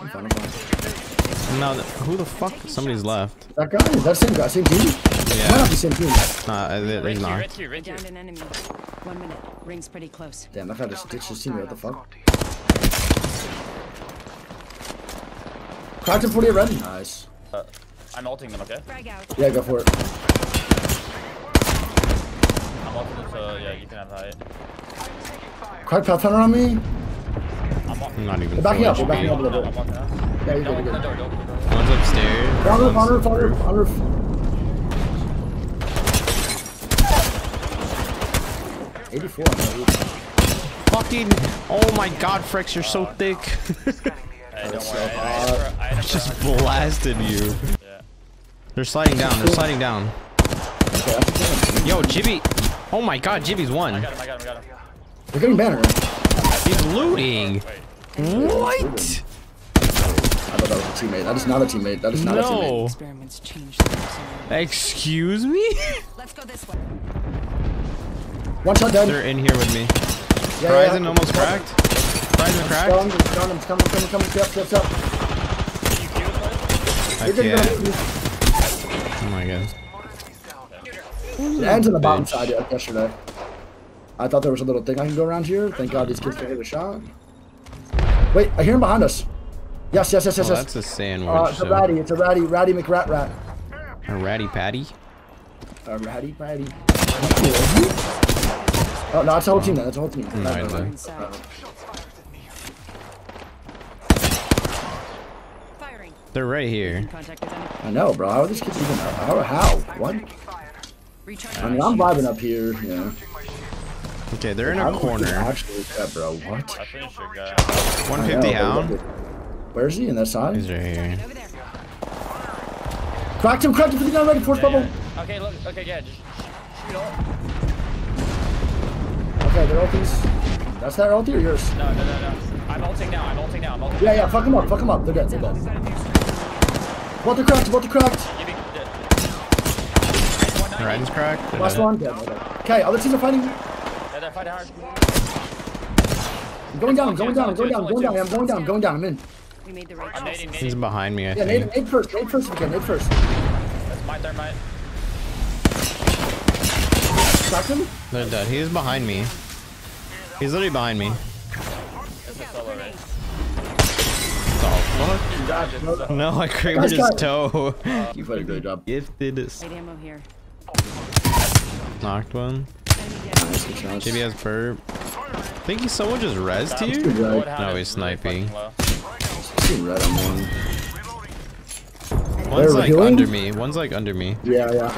I'm fine, I'm. No, who the fuck? Somebody's left. That guy? Is that same guy? Same team? Yeah. Might not be same team. Nah, they- Right here, not. right here, right here. Downed an enemy. One minute. Rings pretty close. Damn, that guy just ditched his teammate. What the fuck? Cracked him 48 red. Nice. Uh, I'm ulting them, okay? Yeah, go for it. I'm ulting them, so yeah, you can have height. Cracked Pathfinder on me. I'm ul- I'm not even. We're backing up, we're backing up a I'm little bit. walking out. Yeah, you're Don't good, the you're door, good. don't open the door. One's upstairs. On roof, on one's roof, on roof, on roof. Eighty-four on the roof. Fucking. Oh my god, Frex, you're so thick. Hey, don't so worry. I- I hot. never- I never- Just blasted you. Yeah. They're sliding down. They're sliding down. Okay, that's the thing. Yo, Gibby. Oh my god, Gibby's I won. got him, I got him, I got him. They're getting better. He's looting. Wait. What? I thought that was a teammate. That is not a teammate. That is not a teammate. No. Experiments change. Excuse me? Let's go this way. One shot dead. They're in here with me. Yeah, Horizon yeah. almost cracked. Horizon Down, cracked. down, it's coming, it's coming, coming, step, step, step. You cute, bud? I You're good, you're can't. good. Oh my god. The ends on the bottom Bitch. side yeah, yesterday. I thought there was a little thing I can go around here. Thank God these kids can hit a shot. Wait, I hear him behind us. Yes, yes, yes, yes, Oh, yes. that's a sandwich. Uh, it's a so- ratty. It's a ratty. Ratty McRat rat. A ratty patty. A ratty patty. Oh no, it's the whole team. Then. That's the whole team. No, mind. They're right here. Contact with enemy. I know, bro. How are these kids even? How? How? What? I mean, I'm vibing up here. Yeah. Okay, they're in a corner. Actually, yeah, bro. What? I finished your guy. 150 I hound. Where is he? In that side? He's right here. Over there. Cracked him. Cracked him. 59 ready. Force Yeah, bubble. yeah. Okay, look, okay, yeah, just shoot all. Okay, they're ultis. That's their ulti or yours? No, no, no, no. I'm ulting now, I'm ulting now, I'm ulting Yeah, yeah. Fuck him up. Fuck him up. They're dead. They're dead. We've got a boost. What the cracked? What the cracked? Give me cracked. Last one. Dead. Okay, other teams are fighting. Yeah, hard. I'm going down. I'm going down. I'm going down. I'm going down. I'm going down. I'm going down. I'm in. We made the right I'm choice. He's behind me, I Yeah, nade, think. nade first. Nade first if you can. Nade first. That's my thermite. Cracked him. They're dead. He's behind me. He's literally behind me. It's a solo race. Fuck? No, I cravered his guy. toe. You played a great job. Gifted. Light ammo here. Knocked one. Enemy down. Nice, good shots. Maybe has burp. I think he's someone just res to you? Good Wood job. hound No, he's sniping. fucking red on one. One's like healing? under me. One's like under me. Yeah, yeah.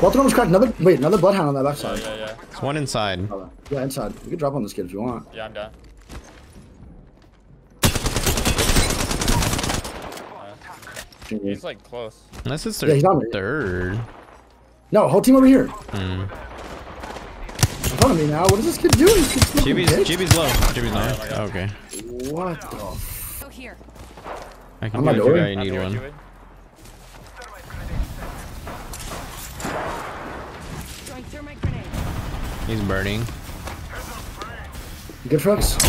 Both of them was cracked. Another. Wait, another bloodhound on that Yeah, backside. yeah, yeah. There's one inside. Yeah, inside. You can drop on this kid if you want. Yeah, I'm done. He's like close. Unless it's Yeah, their he's on me. third. No, whole team over here. Hmm. In front of me now. What is this kid doing? This kid's Gibby's. Gibby's low. Gibby's low. God. Okay. What the? f- Go here. I can I'm get not if you doing- guys Happy need one. you, Wade? Throwing thermite grenade. He's burning. Good trucks. Shot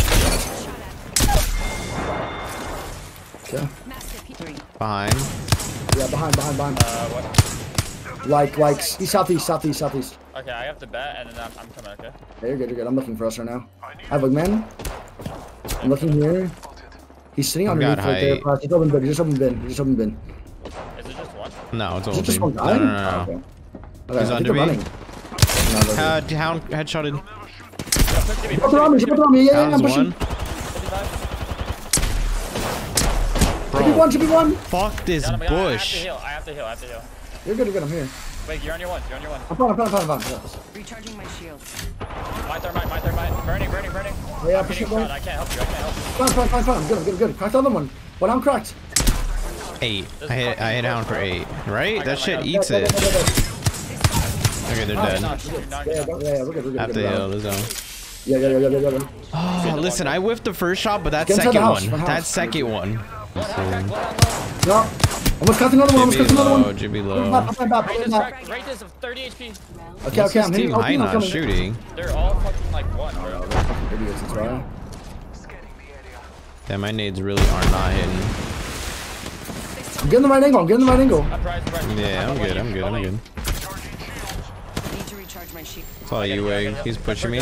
Okay. at. Massive heat. Three. Behind. Yeah, behind, behind, behind. Uh, what? Like, like, east, southeast, southeast, southeast. Okay, I have to bet, and then I'm, I'm coming, okay? Yeah, you're good, you're good. I'm looking for us right now. I have a man. I'm looking here. He's sitting I've underneath got right there. height. Cross. Just open bin. Just open bin. Just open bin. Is it just one? No, it's a Is it just one guy? no, no, no. Oh, okay. Okay, He's I under me. running. No, Uh, good. hound headshotted. Both are on me. Both are on me. Yeah, yeah, I'm pushing. one. Should be Bro, one. Should be one. fuck this Got him, I got him. I have to bush. heal, I have to heal, I have to heal. You're good. You're good. I'm here. Wait, you're on your one, you're on your one. I'm fine. I'm fine. I'm fine. I'm fine. Yes. Recharging my shields. My thermite, my thermite. Burning, burning, burning. Oh, Yeah, I'm push getting it, shot, I can't help you, I can't help you. Fine, fine, fine, fine. I'm good. I'm good. I'm good. Cracked the other one. One arm cracked. Eight. I hit, I hit hound for eight. Right? That shit eats Yeah, yeah, it. Okay, they're ah, dead. Knock, shoot, knock, Yeah, yeah, yeah, yeah, we're good. We're good. At we're the hill, the zone. Yeah, yeah, yeah, yeah, yeah, yeah. Oh, listen, I whiffed the first shot, but that Get inside the second one. That second one. No. Almost cracked another one. Almost Gibby another low, one. Gibby Back, low. back, back, back, Rate this, back. crack, rate this of 30 HP. Okay, okay, I'm team hitting. Oh, high I'm not coming. shooting? They're all fucking like one, bro. Fucking idiots, that's why. Damn, my nades really are not hitting. I'm getting the right angle. I'm getting the right angle. I'm prize, I'm prize. Yeah, I'm good. I'm good. I'm good. Need to recharge my shield. It's all you, Wig. He's pushing me.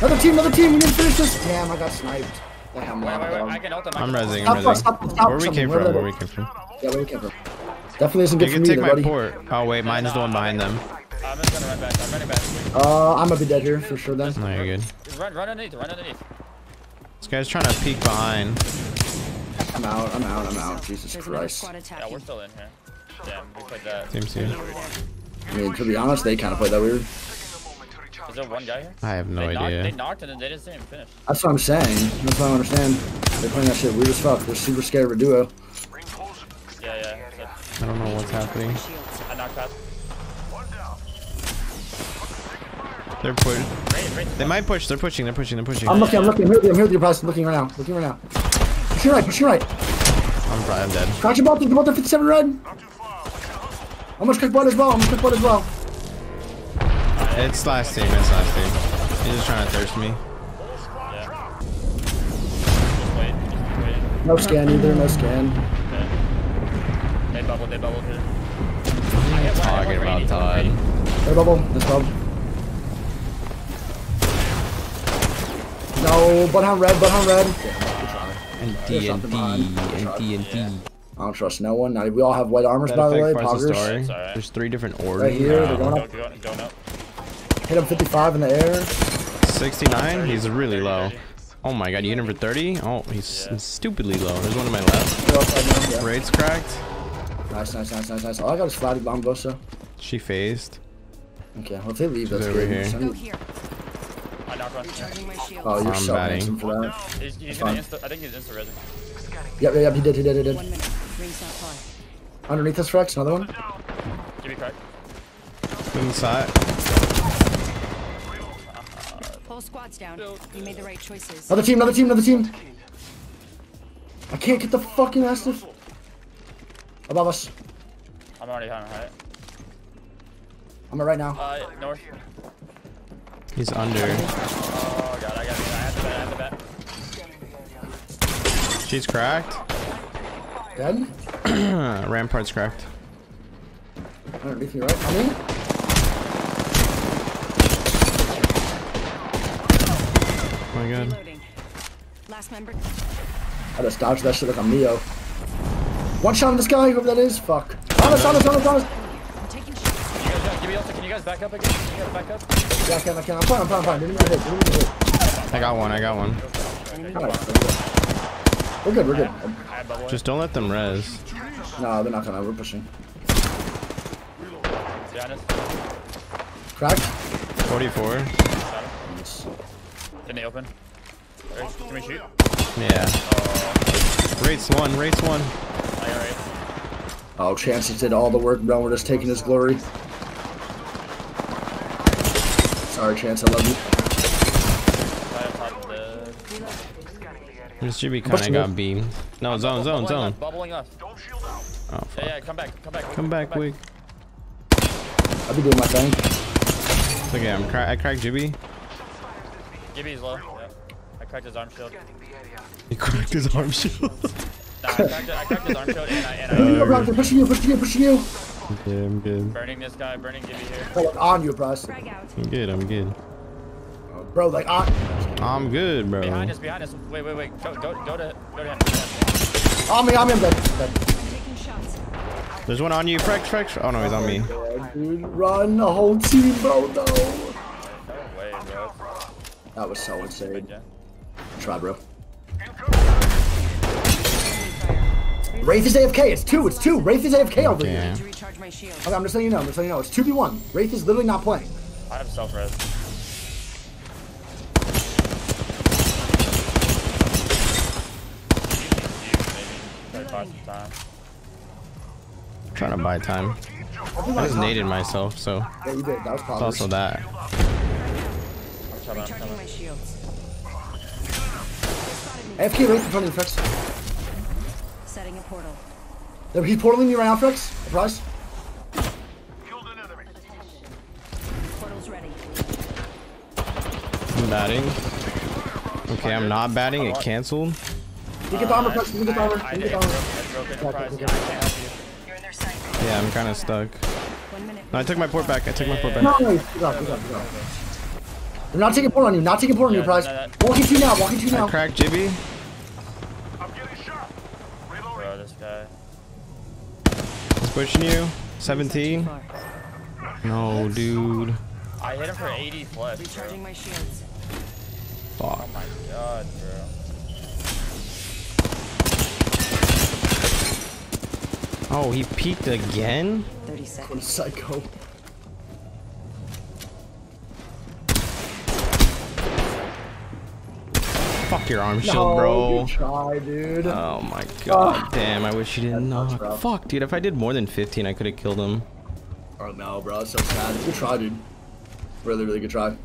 Another team, another team. We need to finish this. Damn, I got sniped. Damn, Wait, wait, wait. I wow. can ult him. I I'm can rezzing. I'm Stop, stop, rezzing. stop Where we came Where from? Where we came from? Yeah, where we came from. Definitely isn't You good for can take either, my buddy. port. Oh wait, mine's the one behind them. I'm just gonna run back. I'm running back. Uh, I'm gonna be dead here for sure then. No, you're good. Just run, run underneath. Run underneath. This guy's trying to peek behind. I'm out, I'm out, I'm out. Jesus There's Christ. Yeah, we're still in here. Damn, we played that. Seems here. I mean, to be honest, they kind of played that weird. Is there one guy here? I have no they Knocked, they knocked and then they didn't see him finish. That's what I'm saying. That's what I understand. They're playing that shit weird as fuck. They're super scared of a duo. Yeah, yeah. I don't know what's happening. I knocked past. They're pushing. Great, great. They might push. They're pushing. They're pushing. They're pushing. I'm I'm, looking, I'm looking. I'm here with you, I'm here with you, I'm looking right now. Looking right now. Push your right, push your right. probably I'm dead. Crouch your ball, the ball to 57 red. I'm gonna click blood as well. I'm gonna click blood as well. It's last team. It's last team. He's just trying to thirst me. Yeah. Just wait. Just wait. No scan either, no scan. Okay. They bubbled. They bubbled here. Oh, I hit one, I Talking hit about for 80, Todd. 80. Hey, bubble. This bubble. No, Bloodhound red, Bloodhound red. And There's D and something D and D and D. I don't trust no one. Now, we all have white armors, That by the way. effect parts the Poggers. story. It's alright. There's three different orders. Right here, they're Wow. going Go, go, go, no. Hit him 55 in the air. 69. He's really low. Oh my god, you hit him for 30? Oh, he's Yeah. stupidly low. There's one to my left. They're upside down, yeah. Raid's cracked. Nice, nice, nice, nice, nice. All I got is flatty bomb Bosa. She phased. Okay, well, if they leave, that's over good. here. Go here. I knocked one. Recharging my shield. Oh, you're I'm so batting. handsome for that. He's, he's gonna fine. insta. I think he's insta resin. Yep, yep, yep, he did, he did, he did. One minute. Ring's not far. Underneath us, Frex, another one. Give me crack. Inside. Whole squad's down. You made the right choices. Another team, another team, another team. I can't get the fucking Mastiff. Above us. I'm already home, right? I'm at right now. Uh, north. He's under. Oh god, I got. it. I have to bet. I have to bet. She's cracked. Dead. Rampart's cracked. Underneath me, right? On me. My god. Last member. I just dodged that shit like I'm Neo. One shot on this guy, whoever that is. Fuck. On us, on us, on us, on us. I'm taking shots. Can you guys, give me ulti. Can you guys back up again? Can you guys back up? Yeah, I can, I can. I'm fine, I'm fine, I'm fine. Didn't even hit, didn't even hit. I got one. I got one. Alright, we're good. We're good, we're good. I have bubble. Just don't let them res. No, they're not gonna. We're pushing. be honest. Forty-four. Cracked. Shot him. Yes. Didn't open? Where- Can we shoot? Yeah. Rates one. Rates one. I. Oh, Chance did all the work, bro. We're just taking his glory. Sorry, Chance. I love you. Right on top of the. This should be kind of got it. beamed. No, zone, zone, Bubbling zone. left, Bubbling left. Oh, fuck. yeah, come back, come back. Come back, Wig. I'll be doing my thing. It's okay. I'm cra I cracked Gibby. Gibby's low. Yeah. I cracked his arm shield. He cracked his arm shield. Nah, I cracked, it, I cracked his arm shield and I, and I Yo, bro, they're pushing you, pushing you, pushing you. yeah, I'm good. burning this guy, burning Gibby here. Bro, like on you, bro. I'm good. I'm good. Bro, like on. I'm good, bro. Behind us, behind us. Wait, wait, wait. Go, go, go to, go to him. On me, on me, I'm dead. dead. Taking shots. There's one on you, Frex, Frex. Oh no, he's on me. Dude, run the whole team, bro. No. No way, bro. That was so insane. Try, bro. Wraith is AFK. It's two. It's two. Wraith is AFK over here. Yeah. To recharge my shield. Okay, I'm just letting you know. I'm just letting you know. It's 2v1. Wraith is literally not playing. I have self res. To buy some. Trying to buy time. I just naded myself, so Yeah, you did. That was it's probably. also that. Saban, Recharging my shields. FK right in front of you, Frex. Setting a portal. They're he portaling me right now, Frex. Surprise. Killed I'm batting. Okay, I'm not batting. It canceled. You get the armor, Frex. You get the armor. You get the armor. Yeah, I'm kind of stuck. No, I took my port back. I took my port back. No, no, no, no, no, no good job. They're not taking point on you. Not taking point on you, Yeah, Price. no, that- Walking to you now. Walking to you now. I now. cracked Gibby. Bro, this guy. He's pushing you. 17. Far. No, dude. I hit him for 80 flesh. Bro. Recharging my shields. Fuck. Oh my god, bro. Oh, he peeked again? 30 What a seconds. psycho. Fuck your arm shield, No, bro. Good try, dude. Oh my god. Ah. Damn, I wish you didn't That's knock. Fuck, dude. If I did more than 15, I could have killed him. oh no, bro. It's so sad. Good try, dude. Really, really good try.